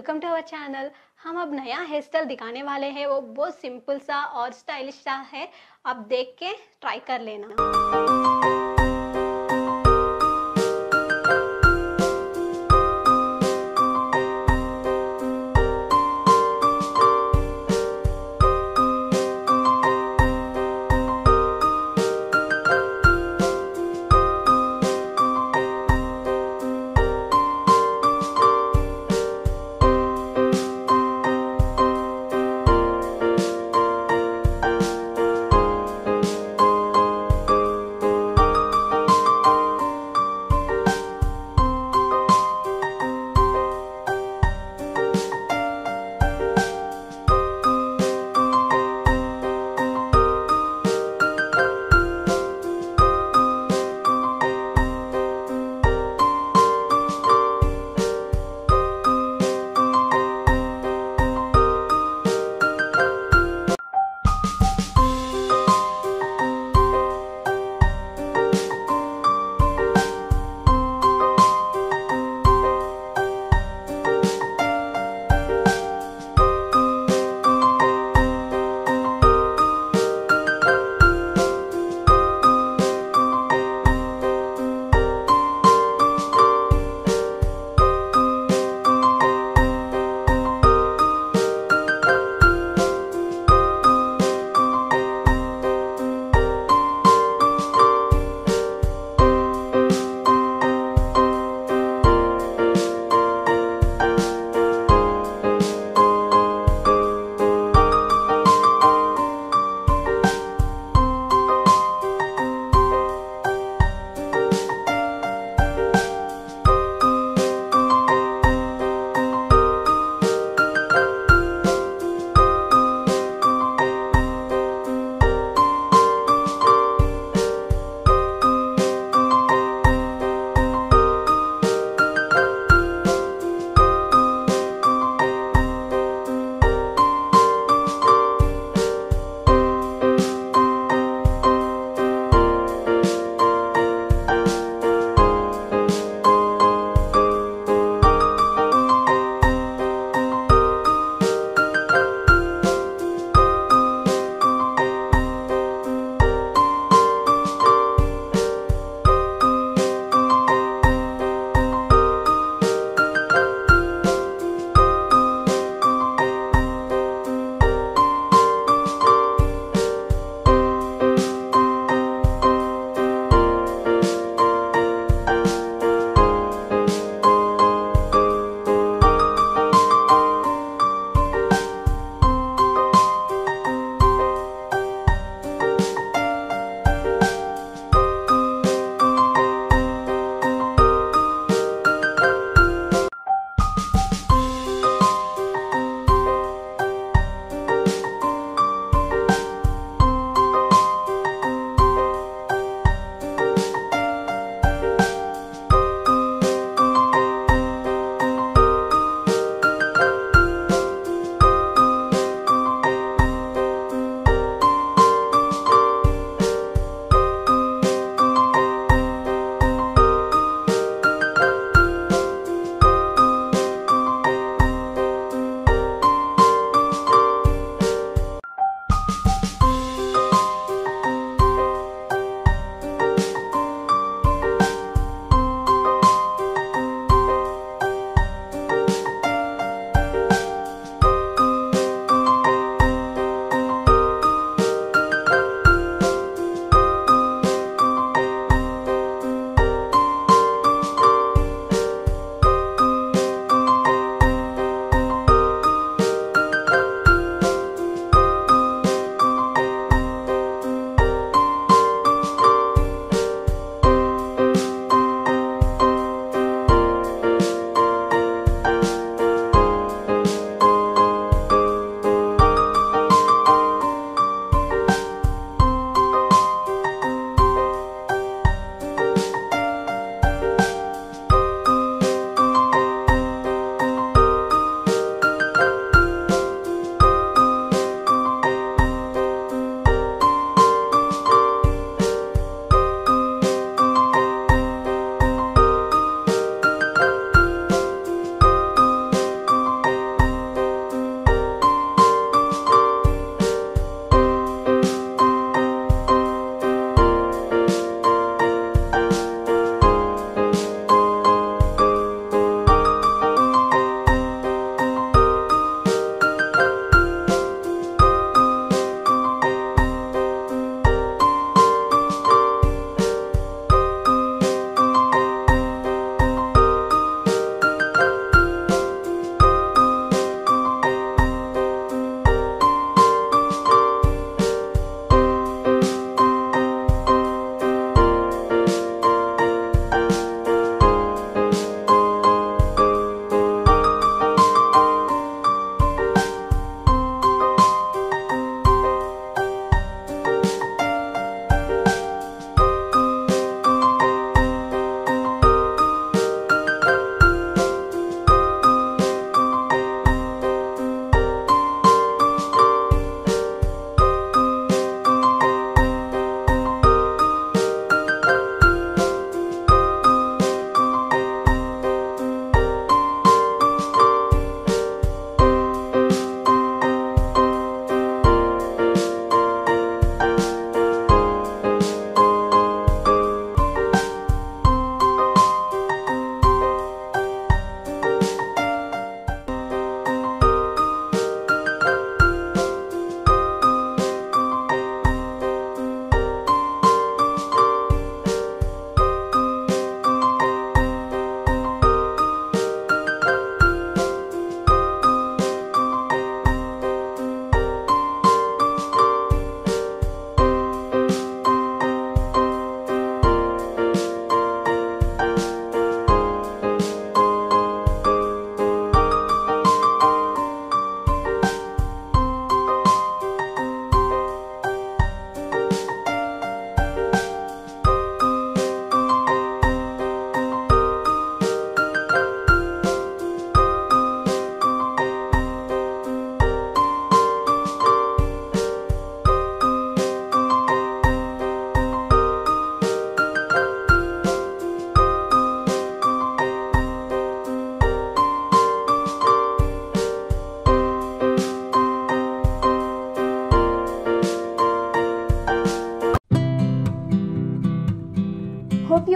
Welcome to our channel हम अब नया हेयर स्टाइल दिखाने वाले हैं। वो बहुत सिंपल सा और स्टाइलिश सा है। आप देख के ट्राई कर लेना।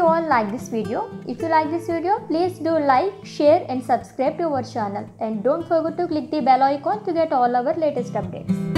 You all like this video. If you like this video, please do like, share and subscribe to our channel. And don't forget to click the bell icon to get all our latest updates.